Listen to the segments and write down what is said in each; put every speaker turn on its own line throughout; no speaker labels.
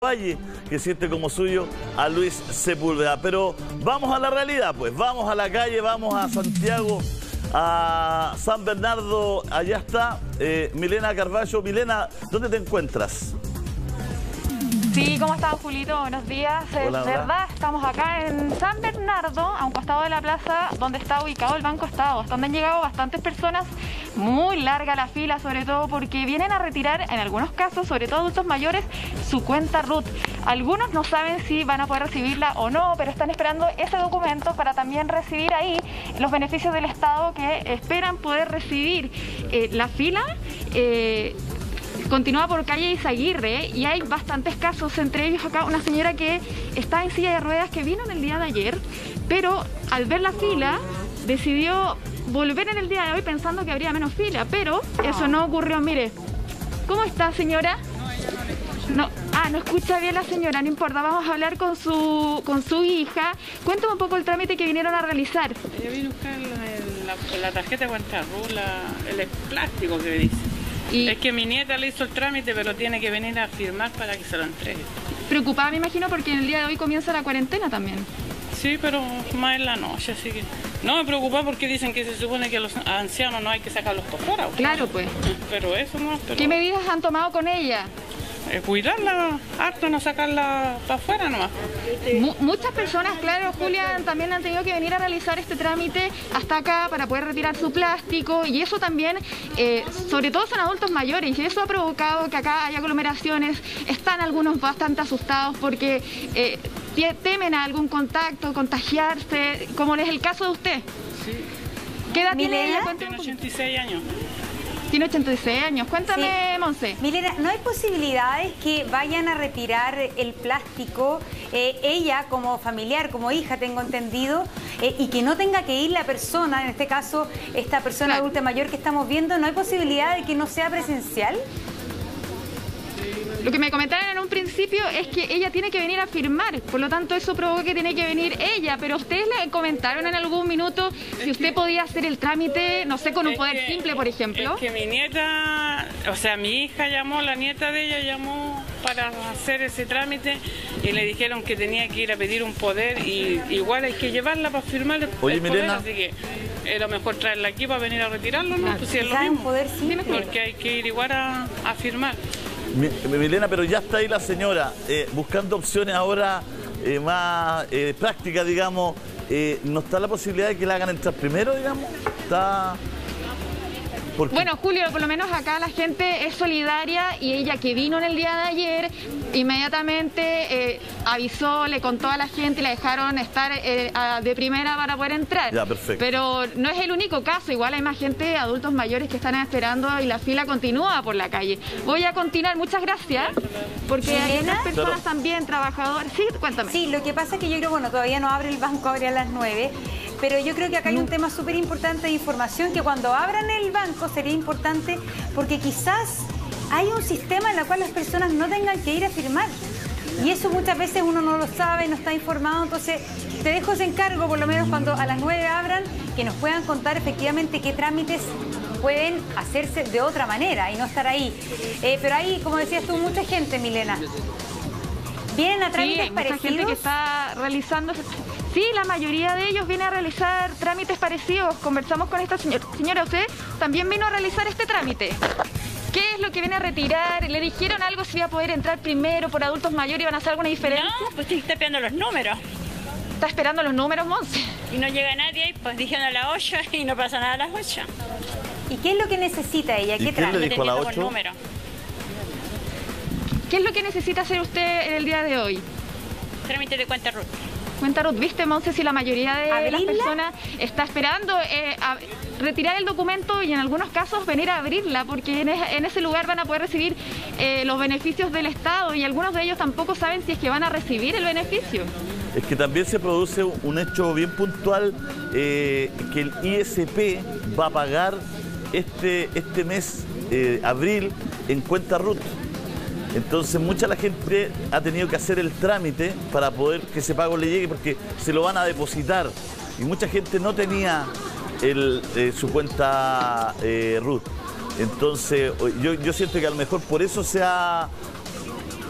Valle, que siente como suyo a Luis Sepúlveda. Pero vamos a la realidad, pues vamos a la calle, vamos a Santiago, a San Bernardo, allá está eh, Milena Carballo. Milena, ¿dónde te encuentras?
Sí, ¿cómo estás, Julito? Buenos días. Es
Hola, hola.
verdad, estamos acá en San Bernardo, a un costado de la plaza donde está ubicado el Banco Estado, donde han llegado bastantes personas, muy larga la fila, sobre todo porque vienen a retirar, en algunos casos, sobre todo adultos mayores, su cuenta RUT. Algunos no saben si van a poder recibirla o no, pero están esperando ese documento para también recibir ahí los beneficios del Estado que esperan poder recibir. Eh, la fila... eh, Continúa por calle Izaguirre y hay bastantes casos, entre ellos acá una señora que está en silla de ruedas que vino en el día de ayer, pero al ver la fila decidió volver en el día de hoy pensando que habría menos fila, pero eso no ocurrió. Mire, ¿cómo está señora? No, ah, no escucha bien la señora, no importa, vamos a hablar con su, con su hija. Cuéntame un poco el trámite que vinieron a realizar.
Yo vine a buscar la, tarjeta de cuenta rula, el plástico que dice.
Y
Es que mi nieta le hizo el trámite, pero tiene que venir a firmar para que se lo entregue.
preocupada me imagino porque en el día de hoy comienza la cuarentena también.
Sí, pero más en la noche, así que... No me preocupa porque dicen que se supone que a los ancianos no hay que sacarlos por fuera.
Claro, pues.
Pero eso no, pero...
¿Qué medidas han tomado con ella?
Eh, cuidarla harto, no sacarla para afuera nomás.
Mu- muchas personas, claro, Julia, también han tenido que venir a realizar este trámite hasta acá para poder retirar su plástico y eso también, eh, sobre todo son adultos mayores y eso ha provocado que acá haya aglomeraciones. Están algunos bastante asustados porque eh, temen a algún contacto, contagiarse, como es el caso de usted. ¿Qué edad tiene
Milena.
ella? Cuéntame
Tiene
un poquito.
86 años.
Tiene 86 años. Cuéntame, Monse.
Milena, ¿no hay posibilidades que vayan a retirar el plástico, eh, ella como familiar, como hija, tengo entendido, eh, y que no tenga que ir la persona, en este caso, esta persona
Claro.
adulta mayor que estamos viendo, ¿no hay posibilidad de que no sea presencial?
Lo que me comentaron en un principio es que ella tiene que venir a firmar, por lo tanto eso provoca que tiene que venir ella, pero ustedes le comentaron en algún minuto si usted podía hacer el trámite, no sé, con un
Es
poder
que-
simple, por ejemplo.
Es que mi nieta, o sea, mi hija llamó, la nieta de ella llamó para hacer ese trámite y le dijeron que tenía que ir a pedir un poder y igual hay que llevarla para firmar el,
Oye,
el poder,
Milena.
así que era mejor traerla aquí para venir a retirarlo, ¿no?
Claro.
Pues si es lo mismo.
poder simple.
Porque hay que ir igual a, a firmar.
Mi- Milena, pero ya está ahí la señora, eh, buscando opciones ahora eh, más eh, prácticas, digamos. ¿No está la posibilidad de que la hagan entrar primero, digamos? Está... Porque-
Bueno, Julio, por lo menos acá la gente es solidaria y ella que vino en el día de ayer, inmediatamente eh, avisó, le contó a la gente y la dejaron estar eh, a- de primera para poder entrar.
Ya, perfecto.
Pero no es el único caso, igual hay más gente, adultos mayores que están esperando y la fila continúa por la calle. Voy a continuar, muchas gracias, porque hay otras personas
Claro.
también, trabajadores. Sí, cuéntame.
Sí, lo que pasa es que yo creo, bueno, todavía no abre el banco, abre a las 9, pero yo creo que acá hay un tema súper importante de información que cuando abran el banco sería importante porque quizás hay un sistema en el cual las personas no tengan que ir a firmar. Y eso muchas veces uno no lo sabe, no está informado, entonces te dejo ese encargo, por lo menos cuando a las 9 abran, que nos puedan contar efectivamente qué trámites pueden hacerse de otra manera y no estar ahí. Eh, pero hay, como decías tú, mucha gente, Milena. ¿Vienen a
Sí,
trámites
hay mucha gente que está realizando. Sí, la mayoría de ellos viene a realizar trámites parecidos. Conversamos con esta señora. Señora, usted también vino a realizar este trámite. ¿Qué es lo que viene a retirar? ¿Le dijeron algo si iba a poder entrar primero por adultos mayores y van a hacer alguna diferencia?
No, pues estoy tapeando los números.
¿Está esperando los números, Monse?
Y no llega nadie, pues dijeron a las 8 y no pasa nada a las 8.
¿Y qué es lo que necesita ella?
¿Y
¿Qué
le dijo a las.
¿Qué es lo que necesita hacer usted en el día de hoy?
Trámite de cuenta RUT.
Cuenta Ruth, ¿viste, Monse, si la mayoría de las personas está esperando eh, a- retirar el documento y en algunos casos venir a abrirla? Porque en, es- en ese lugar van a poder recibir eh, los beneficios del Estado y algunos de ellos tampoco saben si es que van a recibir el beneficio.
Es que también se produce un hecho bien puntual eh, que el ISP va a pagar este, este mes, eh, abril, en cuenta RUT. Entonces mucha la gente ha tenido que hacer el trámite para poder que ese pago le llegue porque se lo van a depositar. Y mucha gente no tenía el, eh, su cuenta eh, RUT. Entonces yo, yo siento que a lo mejor por eso se ha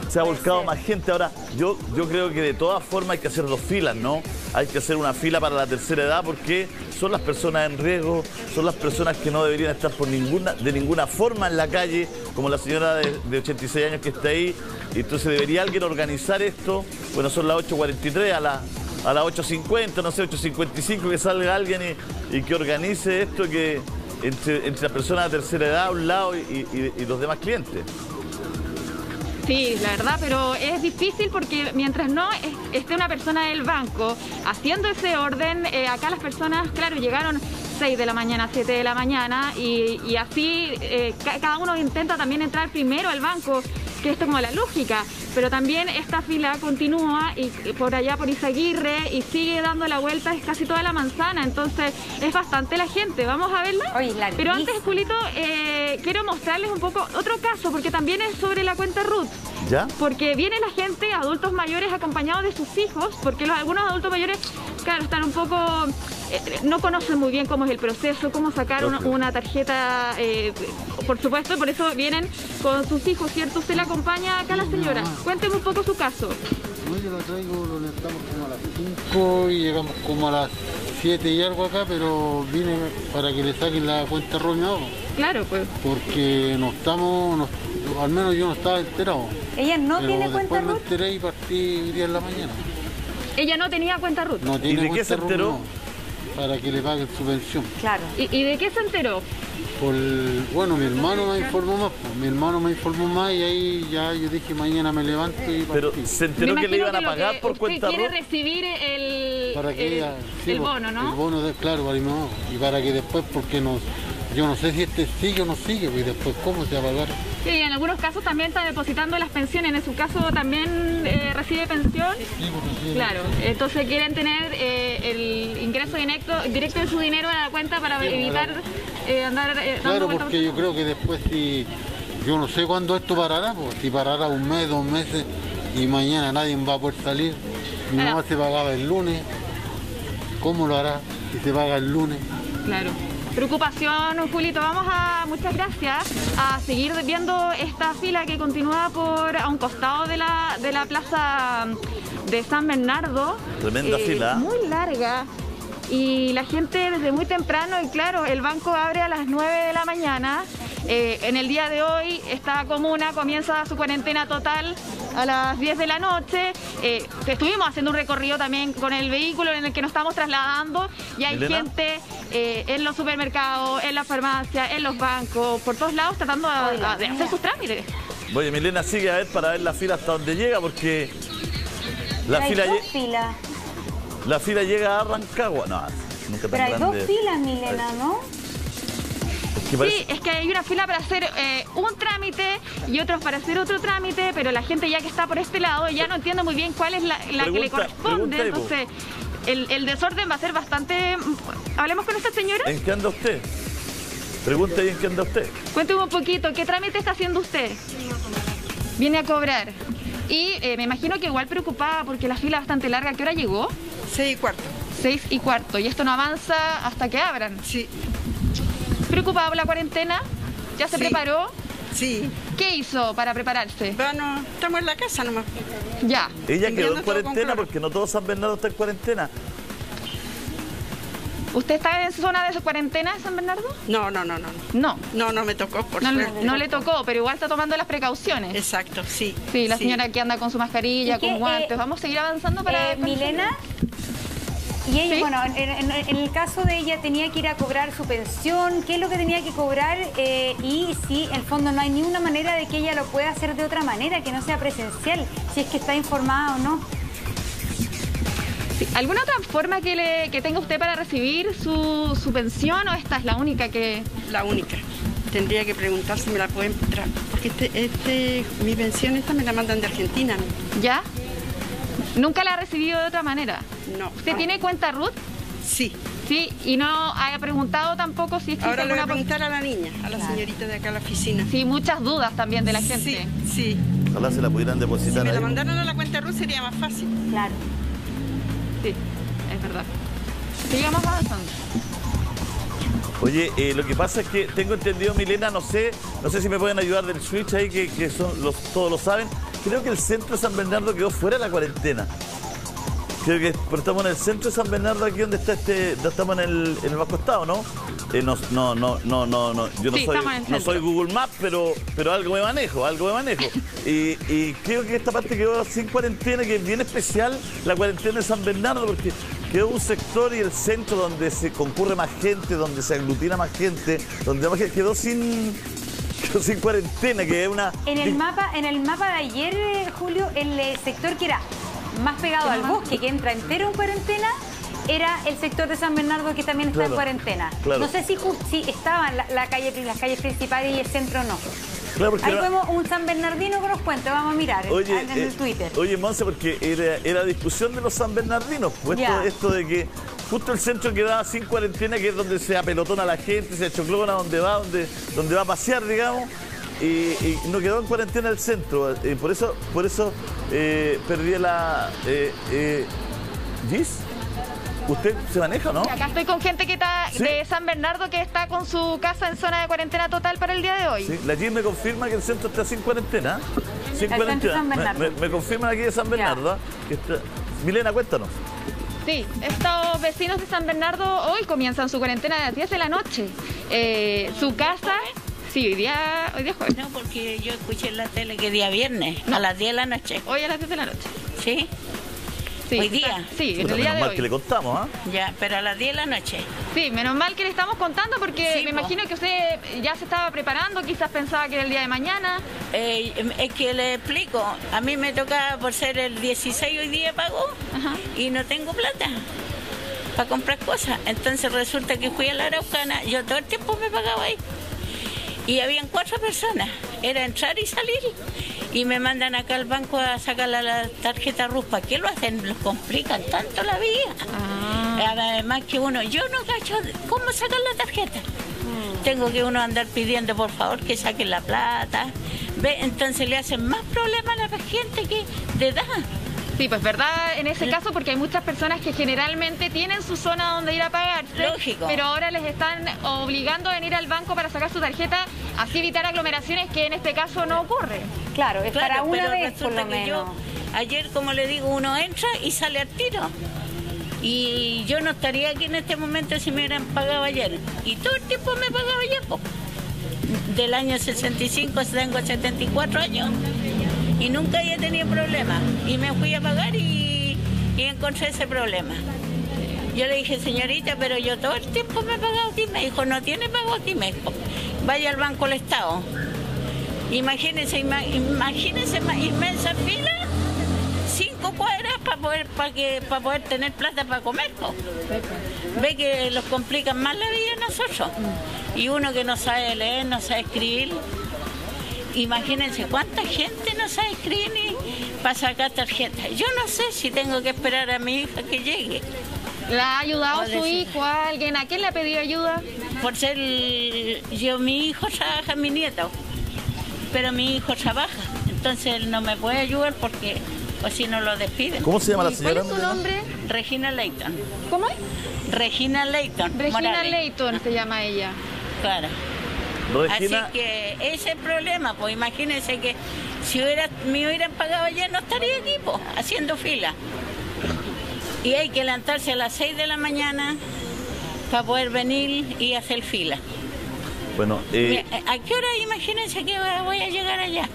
se ha volcado más gente. Ahora, yo, yo creo que de todas formas hay que hacer dos filas, ¿no? Hay que hacer una fila para la tercera edad porque son las personas en riesgo, son las personas que no deberían estar por ninguna, de ninguna forma en la calle, como la señora de, de 86 años que está ahí. Entonces debería alguien organizar esto. Bueno, son las 8.43 a las a las 8.50, no sé, 8.55, que salga alguien y, que organice esto que entre, las personas de tercera edad a un lado y los demás clientes.
Sí, la verdad, pero es difícil porque mientras no es- esté una persona del banco haciendo ese orden, eh, acá las personas, claro, llegaron 6 de la mañana, 7 de la mañana y, así eh, ca- cada uno intenta también entrar primero al banco, que esto es como la lógica, pero también esta fila continúa y por allá por Izaguirre y sigue dando la vuelta, es casi toda la manzana, entonces es bastante la gente. ¿Vamos a verla?
Oye,
pero antes. Julito, eh, quiero mostrarles un poco otro caso, porque también es sobre la cuenta Ruth.
¿Ya?
Porque viene la gente, adultos mayores acompañados de sus hijos, porque los, algunos adultos mayores, claro, están un poco, eh, no conocen muy bien cómo es el proceso, cómo sacar una tarjeta, eh, por supuesto, por eso vienen con sus hijos, ¿cierto? Usted la acompaña acá la señora. Cuénteme un poco su caso.
No, yo la traigo, lo necesitamos como a las 5 y llegamos como a las 7 y algo acá, pero vine para que le saquen la cuenta roñado,
Claro, pues.
porque no estamos, no- al menos yo no estaba enterado.
Ella no
pero
tiene
después
cuenta
me
Ruth.
enteré y partí hoy día en la mañana.
Ella no tenía cuenta Ruth.
No tiene
de qué
cuenta
se enteró?
No, para que le paguen su pensión.
Claro.
¿Y, y de qué se enteró?
Por, bueno, mi hermano me informó más, pues, mi hermano me informó más y ahí ya yo dije mañana me levanto y
Pero
partí.
se enteró
Me
que le iban a pagar
que
por
usted
cuenta
quiere recibir el,
para que
el,
ella sí,
el
pues,
bono, ¿no?
El bono, de, claro, para mi mamá. Y para que después, porque no, yo no sé si este sigue o no sigue, y después cómo se va a pagar.
Sí, en algunos casos también está depositando las pensiones. En su caso también eh, recibe pensión.
Sí, porque sí.
Claro, entonces quieren tener eh, el ingreso directo, directo de su dinero a la cuenta para evitar eh, andar eh, dando
Claro, porque yo creo que después si, yo no sé cuándo esto parará, pues, si parará un mes, dos meses y mañana nadie va a poder salir. Mi mamá se pagaba el lunes, ¿cómo lo hará si se paga el lunes?
Claro. Preocupación, Julito. Vamos a, muchas gracias, a seguir viendo esta fila que continúa por a un costado de la, de la plaza de San Bernardo. Eh,
Tremenda fila.
Muy larga. Y la gente desde muy temprano, y claro, el banco abre a las 9 de la mañana. Eh, en el día de hoy, esta comuna comienza su cuarentena total a las 10 de la noche. Eh, estuvimos haciendo un recorrido también con el vehículo en el que nos estamos trasladando y hay gente eh, en los supermercados, en las farmacias, en los bancos, por todos lados tratando de, de hacer sus trámites.
Oye, Milena sigue a ver para ver la fila hasta donde llega porque la fila,
hay dos
lle-
filas.
La fila llega a Rancagua. No, nunca tan
Pero hay dos filas, Milena, ¿no?
Sí, es que hay una fila para hacer eh, un trámite y otros para hacer otro trámite, pero la gente ya que está por este lado ya no entiende muy bien cuál es la, la que le corresponde. Entonces, el, el desorden va a ser bastante... Hablemos con esta señora.
¿En qué anda usted? Pregunta ahí en qué anda usted.
Cuénteme un poquito, ¿qué trámite está haciendo usted? Viene a cobrar. Y eh, me imagino que igual preocupada porque la fila es bastante larga. ¿A qué hora llegó?
Seis y cuarto.
Seis y cuarto. Y esto no avanza hasta que abran.
Sí,
¿Preocupada por la cuarentena? ¿Ya se
Sí.
preparó?
sí.
¿Qué hizo para prepararse?
Bueno, estamos en la casa nomás.
Ya.
Ella quedó en cuarentena porque no todo San Bernardo está en cuarentena.
¿Usted está en zona de cuarentena en San Bernardo?
No, no, no, no.
No.
No, no me tocó, por
No,
suerte.
no le tocó, pero igual está tomando las precauciones.
Exacto, sí.
Sí, la señora que anda con su mascarilla,
¿Y qué,
con guantes.
eh,
Vamos a seguir avanzando para...
Eh, Milena. Y ella,
Sí.
bueno, en, en- en el caso de ella tenía que ir a cobrar su pensión, qué es lo que tenía que cobrar eh, y si en el fondo no hay ni una manera de que ella lo pueda hacer de otra manera, que no sea presencial, si es que está informada o no.
Sí, ¿Alguna otra forma que, le, que tenga usted para recibir su, su pensión o esta es la única que...
La única. Tendría que preguntar si me la pueden entrar. Porque este, este, mi pensión esta me la mandan de Argentina.
¿Ya? Nunca la ha recibido de otra manera.
No.
¿Usted
Ah,
tiene cuenta Ruth?
Sí.
Sí, y no haya preguntado tampoco si existe
Ahora le voy a preguntar a la niña, a la señorita de acá a la oficina.
Sí, muchas dudas también de la gente.
Sí, sí.
Ojalá se la pudieran
Si
depositar
me la mandaran a la cuenta RUS sería más fácil.
Claro.
Sí, es verdad. Sigamos avanzando.
Oye, eh, lo que pasa es que tengo entendido, Milena, no sé, no sé si me pueden ayudar del switch ahí, que, que son los, todos lo saben, creo que el centro de San Bernardo quedó fuera de la cuarentena. Creo que pero estamos en el centro de San Bernardo, aquí donde está este, estamos en el, en el Bajo Estado, ¿no? Eh, no, no, no, no, no, no, yo no
Sí,
soy, no soy Google Maps, pero, pero algo me manejo, algo me manejo. Y, y creo que esta parte quedó sin cuarentena, que es bien especial la cuarentena de San Bernardo, porque quedó un sector y el centro donde se concurre más gente, donde se aglutina más gente, donde más gente quedó sin, quedó sin cuarentena, que es una...
En el mapa, en el mapa de ayer, eh, Julio, el eh, sector que era más pegado al bosque, que entra entero en cuarentena, era el sector de San Bernardo que también está
Claro,
en cuarentena.
claro.
No sé si, si estaban la, la calle, las calles principales y el centro no.
Claro,
Ahí
era-
vemos un San Bernardino que nos cuenta, vamos a mirar en-
Oye,
en, el
eh,
Twitter.
Oye, Monse, porque era, era discusión de los San Bernardinos. Pues esto de que justo el centro quedaba sin cuarentena, que es donde se apelotona la gente, se achoclona donde va, donde, donde va a pasear, digamos. Y, y no quedó en cuarentena el centro. Eh, por eso, por eso eh, perdí la. Eh, eh, ¿Gis? ¿Usted se maneja, no?
Acá estoy con gente que está
¿Sí?
de San Bernardo que está con su casa en zona de cuarentena total para el día de hoy.
Sí, la Gis me confirma que el centro está sin cuarentena. Sin cuarentena.
San
Me-
Bernardo.
Me, me confirman aquí de San Bernardo. que está- Milena, cuéntanos.
Sí, estos vecinos de San Bernardo hoy comienzan su cuarentena a las 10 de la noche. Su casa, sí, hoy día, hoy día es jueves.
No, porque yo escuché en la tele que día viernes, a las 10 de la noche.
Hoy a las 10 de la noche.
¿Sí?
Sí,
¿Hoy día?
Sí, en
Puta,
el día
menos
de
mal
hoy.
que le contamos, ¿ah?
Ya, pero a las 10 de la noche.
Sí, menos mal que le estamos contando porque
Sí,
me
po.
imagino que usted ya se estaba preparando, quizás pensaba que era el día de mañana.
Eh, es que le explico, a mí me toca por ser el 16 hoy día pago
Ajá.
y no tengo plata para comprar cosas. Entonces resulta que fui a la Araucana, yo todo el tiempo me pagaba ahí. Y habían cuatro personas, era entrar y salir. Y me mandan acá al banco a sacar la, la tarjeta RUS. ¿Para qué lo hacen? Los complican tanto la vida.
Ah.
Además que uno, yo no cacho cómo sacar la tarjeta. Tengo que uno andar pidiendo por favor que saquen la plata. Ve, entonces le hacen más problemas a la gente que de edad.
Sí, pues verdad en ese caso porque hay muchas personas que generalmente tienen su zona donde ir a pagarse.
Lógico.
Pero ahora les están obligando a venir al banco para sacar su tarjeta, así evitar aglomeraciones que en este caso no ocurren.
Claro, es para
Claro,
una
pero
vez por lo menos.
yo, ayer como le digo, uno entra y sale al tiro. Y yo no estaría aquí en este momento si me hubieran pagado ayer. Y todo el tiempo me pagaba ayer. po. Del año 65 tengo 74 años y nunca había tenido problemas. Y me fui a pagar y, encontré ese problema. Yo le dije, señorita, pero yo todo el tiempo me he pagado dijo, no tiene pago dijo. Vaya al Banco del Estado. Imagínense, ima- imagínense ma- inmensa fila, cinco cuadras para poder, para que, poder tener plata para comer. Ve que los complican más la vida a nosotros. Y uno que no sabe leer, no sabe escribir. Imagínense cuánta gente no sabe escribir ni para sacar tarjetas. Yo no sé si tengo que esperar a mi hija que llegue.
¿La ha ayudado su hijo, a alguien? ¿A quién le ha pedido ayuda?
por ser yo mi hijo trabaja mi nieto pero mi hijo trabaja entonces él no me puede ayudar porque o si no lo despiden
¿Cómo se llama la
¿Y
señora?
¿Cuál es su nombre?
Regina Leighton
¿Cómo es?
Regina Leighton
Regina
Morales.
Leighton se llama ella.
claro
Regina,
así que ese es el problema pues imagínense que si hubiera me hubieran pagado ayer no estaría aquí pues, haciendo fila y hay que levantarse a las 6 de la mañana para poder venir y hacer fila
bueno, eh,
¿A qué hora imagínense que voy a llegar allá?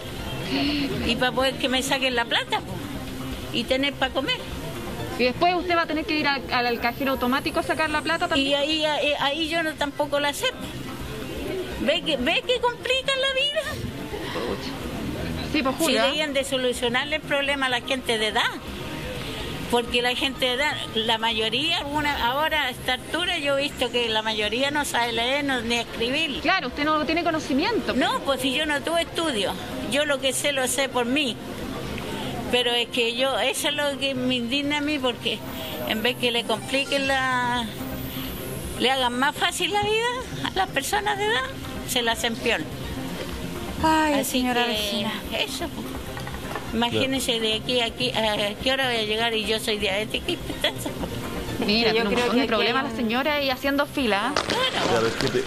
Y para poder que me saquen la plata po, y tener para comer.
Y después usted va a tener que ir al, al cajero automático a sacar la plata también.
Y ahí, ahí, ahí yo no tampoco la sé. ¿Ve que, ¿Ve que complican la vida?
Sí, pues
Si debían de solucionarle el problema a la gente de edad. Porque la gente de edad, la mayoría, alguna, ahora a esta altura yo he visto que la mayoría no sabe leer no- ni escribir.
Claro, usted no tiene conocimiento.
No, pues si yo no tuve estudio, yo lo que sé lo sé por mí. Pero es que yo, eso es lo que me indigna a mí porque en vez que le compliquen la, le hagan más fácil la vida a las personas de edad, se la hacen peor.
Ay,
Así
señora
que
vecina.
eso. Imagínense de aquí a aquí, a qué hora voy a llegar y yo soy diabética y.
Mira,
yo creo que hay
la señora y haciendo fila.
Claro, es que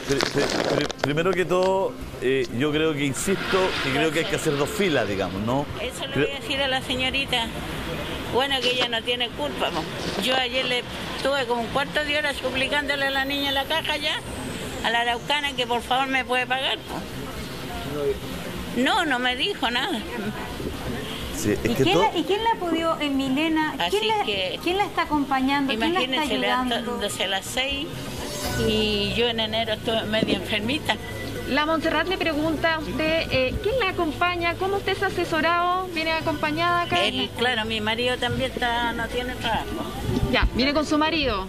primero que todo, eh, yo creo que insisto que creo que hay que hacer dos filas, digamos, ¿no?
Eso le
Creo-
voy a decir a la señorita. Bueno, que ella no tiene culpa. po. Yo ayer le tuve como un cuarto de hora suplicándole a la niña en la caja ya, a la araucana, que por favor me puede pagar. No, no me dijo nada.
sí, es
¿Y
que
quién,
todo-
la, ¿Y quién la pudo, eh, Milena,
Así
¿quién la,
que-
quién la está acompañando? ¿Quién la está
Imagínense
ayudando?
a las seis y yo en enero estuve media enfermita.
La Montserrat le pregunta a usted, eh, ¿quién la acompaña? ¿Cómo usted se ha asesorado? ¿Viene acompañada acá?
Él, claro, mi marido también está, no tiene trabajo.
Ya, viene con su marido.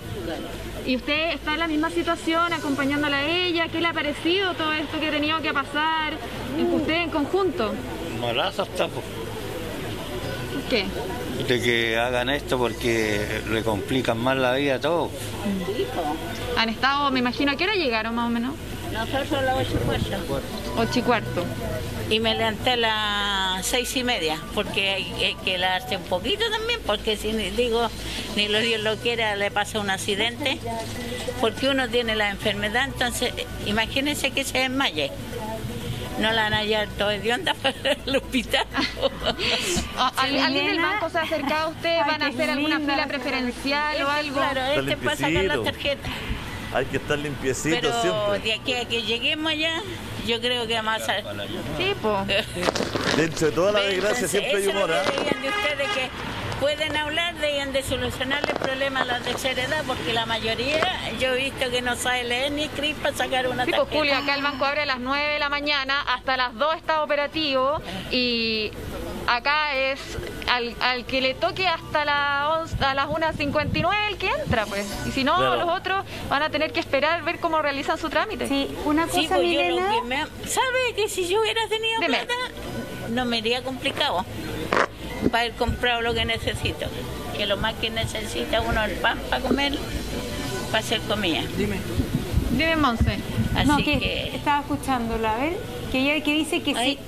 ¿Y usted está en la misma situación, acompañándola a ella? ¿Qué le ha parecido todo esto que ha tenido que pasar en usted en conjunto?
Malazo está, po,
¿Qué?
de que hagan esto porque le complican más la vida a todos.
Han estado, me imagino, ¿a qué hora llegaron más o menos?
Nosotros a las ocho y cuarto.
Ocho y cuarto.
Y me levanté a las seis y media, porque hay, que lavarse un poquito también, porque si ni- digo, ni lo Dios lo quiera, le pasa un accidente, porque uno tiene la enfermedad, entonces imagínense que se desmaye. No la van a hallar todo de onda para el hospital.
Ah, ¿al- ¿Alguien del banco se ha acercado a usted? ¿Van a hacer alguna fila preferencial o algo?
Claro, este es para sacar la tarjeta.
Hay que estar limpiecito
Pero
siempre.
de aquí a que lleguemos allá, yo creo que vamos a.
Sí, pues.
Dentro de toda la desgracia siempre hay humor,
debían de ustedes que pueden hablar, debían de solucionarle el problema a la tercera edad, porque la mayoría yo he visto que no sabe leer ni escribir para sacar una
Sí, pues. Julio, acá el banco abre a las 9 de la mañana, hasta las 2 está operativo y acá es al, al que le toque hasta la 11 a las 1.59 el que entra, pues. Y si no,
Claro.
los otros van a tener que esperar ver cómo realizan su trámite.
Sí, una cosa,
Sí, pues yo lo
Milena.
que me... ¿Sabe que si yo hubiera tenido
Dime.
plata, no me iría complicado para haber comprado lo que necesito? Que lo más que necesita uno es el pan para comer, para hacer comida.
Dime, Monse.
Así
no, que,
que
estaba escuchándola, a ver, que ella que dice que sí,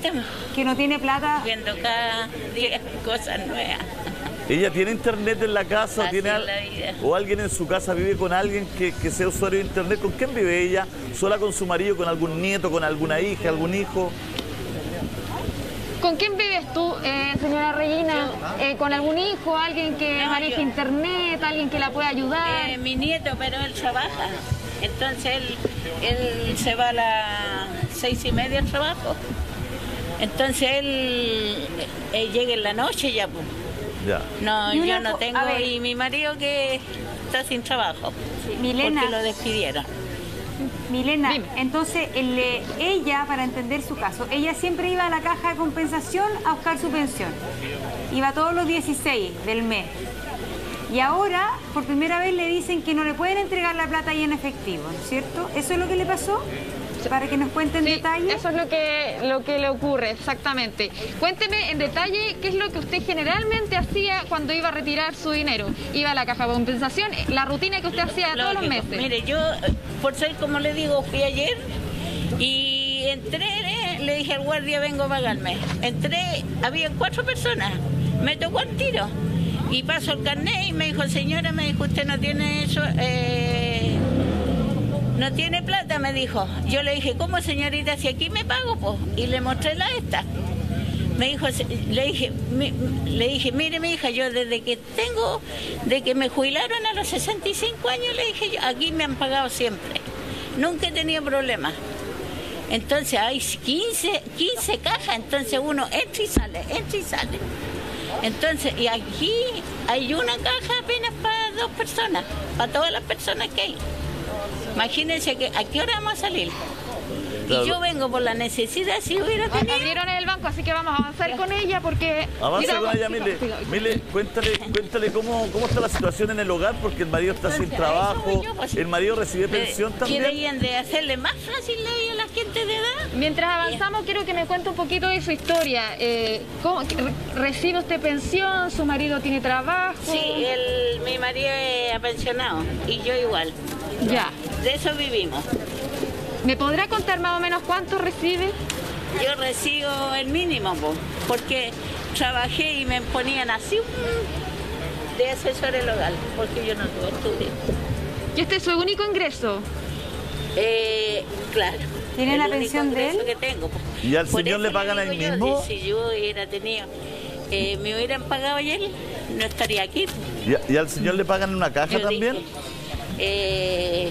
que no tiene plata.
viendo cada día cosas nuevas.
¿Ella tiene internet en la casa o, tiene
es
al-
la vida.
o alguien en su casa vive con alguien que, que sea usuario de internet? ¿Con quién vive ella? ¿Sola con su marido, con algún nieto, con alguna hija, algún hijo?
¿Con quién vives tú, eh, señora Regina? Eh, ¿Con algún hijo, alguien que
No,
maneje
yo-
internet, alguien que la pueda ayudar?
Eh, mi nieto, pero él trabaja. Entonces él, él se va a las seis y media al trabajo. Entonces él, llega en la noche ya. pues.
Ya.
No, yo no tengo. Y mi marido que está sin trabajo.
Milena.
Porque lo despidieron.
Milena,
Dime.
entonces el, eh, ella, para entender su caso, ella siempre iba a la caja de compensación a buscar su pensión. Iba todos los 16 del mes. Y ahora, por primera vez, le dicen que no le pueden entregar la plata ahí en efectivo, ¿no es cierto? ¿Eso es lo que le pasó? Para que nos cuente en
Sí,
detalle.
Eso es lo que, lo que le ocurre, exactamente. Cuénteme en detalle qué es lo que usted generalmente hacía cuando iba a retirar su dinero. Iba a la caja de compensación, la rutina que usted hacía todos los meses.
Mire, yo, por ser como le digo, fui ayer y entré, eh, le dije al guardia, vengo a pagarme. Entré, había cuatro personas, me tocó el tiro. Y paso el carnet y me dijo, señora, me dijo, usted no tiene eso, eh, no tiene plata, me dijo. Yo le dije, ¿cómo señorita? Si aquí me pago, pues. Y le mostré la esta. Me dijo, le dije, le dije, mire mi hija, yo desde que tengo, de que me jubilaron a los 65 años, le dije, yo, aquí me han pagado siempre. Nunca he tenido problemas. Entonces hay 15, 15 cajas, entonces uno entra y sale, entra y sale. Entonces, y aquí hay una caja apenas para dos personas, para todas las personas que hay. Imagínense que a qué hora vamos a salir.
Claro.
Y yo vengo por la necesidad, si hubiera tenido.
Abrieron el banco, así que vamos a avanzar con ella porque...
Avanza con ella, Mile. Mile, cuéntale, cuéntale cómo, cómo está la situación en el hogar, porque el marido está sin
Entonces,
trabajo,
yo, pues.
el marido recibe pensión
Eh, que
también.
debían de hacerle más fácil la vida a la gente de edad.
Mientras avanzamos, quiero que me cuente un poquito de su historia. Eh, ¿cómo- que re- ¿Recibe usted pensión? ¿Su marido tiene trabajo?
Sí, el, mi marido es pensionado y yo igual.
Ya.
De eso vivimos.
¿Me podrá contar más o menos cuánto recibe?
Yo recibo el mínimo, po, porque trabajé y me ponían así de asesores local, porque yo no tuve estudio.
¿Y este es su único ingreso?
Eh, claro.
¿Tiene
el
la pensión de él?
que tengo.
¿Y al
Por
señor le pagan
yo,
mismo?
Si yo hubiera tenido, eh, me hubieran pagado ayer, no estaría aquí.
¿Y, y al señor le pagan en una caja
Yo
también?
dije, eh,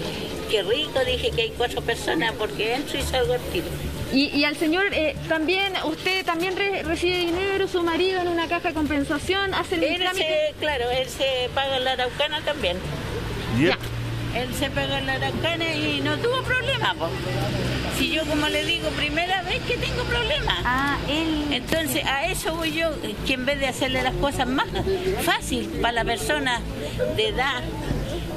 qué rico, dije que hay cuatro personas porque entro y salgo al tiro.
Y, y al señor eh, también, usted también re- recibe dinero, su marido en una caja de compensación, hace el
Él
trámite.
se, claro, él se paga en la Araucana también.
¿Y él-
Ya.
Él se pagó en la Araucana y no tuvo problema, pues. Si yo, como le digo, primera vez que tengo problemas.
Ah, él.
Entonces, a eso voy yo, que en vez de hacerle las cosas más fácil para la persona de edad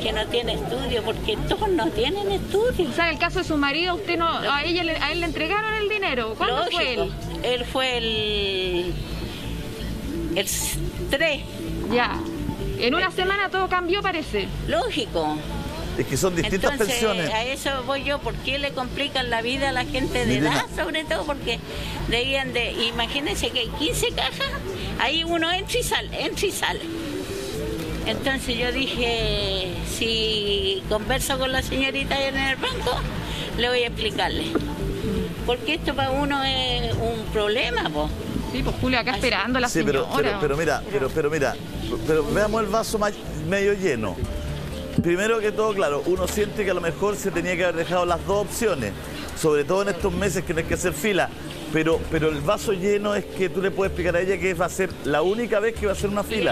que no tiene estudio, porque todos no tienen estudio.
O sea, en el caso de su marido, usted no, a, ella, le- a él le entregaron el dinero. ¿Cuándo fue él?
Él fue el. el 3.
Ya. En una semana todo cambió, parece.
Lógico.
Es que son distintas
Entonces,
pensiones.
a eso voy yo, ¿por qué le complican la vida a la gente de
Milena.
edad? Sobre todo porque debían de, imagínense que hay 15 cajas, ahí uno entra y sale, entra y sale. Entonces yo dije, si converso con la señorita en el banco, le voy a explicarle. Porque esto para uno es un problema, po.
Sí, pues Julio acá
Así.
esperando a la
Sí, pero,
señora.
pero, pero mira, pero, pero mira, pero veamos el vaso medio lleno. Primero que todo, claro, uno siente que a lo mejor se tenía que haber dejado las dos opciones, sobre todo en estos meses que no hay que hacer fila. Pero, pero el vaso lleno es que tú le puedes explicar a ella que va a ser la única vez que va a hacer una fila.